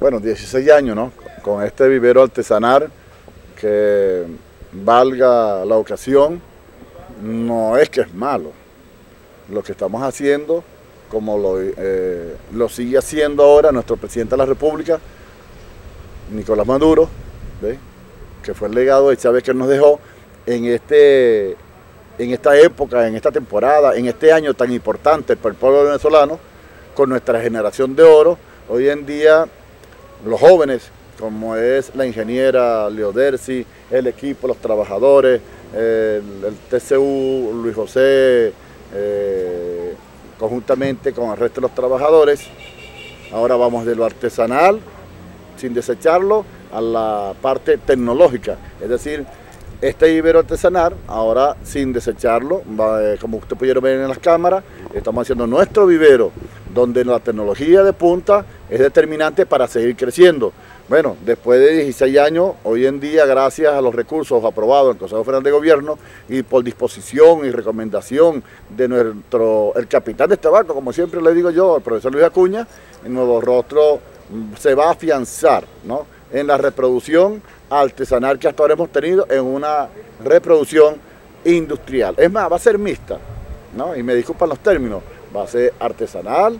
Bueno, 16 años, ¿no? Con este vivero artesanal que valga la ocasión, no es que es malo. Lo que estamos haciendo, como lo, eh, lo sigue haciendo ahora nuestro presidente de la República, Nicolás Maduro, que fue el legado de Chávez que nos dejó en, este, en esta época, en esta temporada, en este año tan importante para el pueblo venezolano, con nuestra generación de oro. Hoy en día los jóvenes, como es la ingeniera Leodersi, el equipo, los trabajadores, el, TCU, Luis José, eh, conjuntamente con el resto de los trabajadores. Ahora vamos de lo artesanal, sin desecharlo, a la parte tecnológica, es decir, este ibero artesanal, ahora sin desecharlo, eh, como ustedes pudieron ver en las cámaras, estamos haciendo nuestro vivero, donde la tecnología de punta es determinante para seguir creciendo. Bueno, después de 16 años, hoy en día, gracias a los recursos aprobados en el Consejo Federal de Gobierno y por disposición y recomendación de nuestro, el capitán de este barco, como siempre le digo yo, el profesor Luis Acuña, el nuevo rostro mm, se va a afianzar ¿no? en la reproducción artesanal que hasta ahora hemos tenido en una reproducción industrial. Es más, va a ser mixta, ¿no? y me disculpan los términos, va a ser artesanal,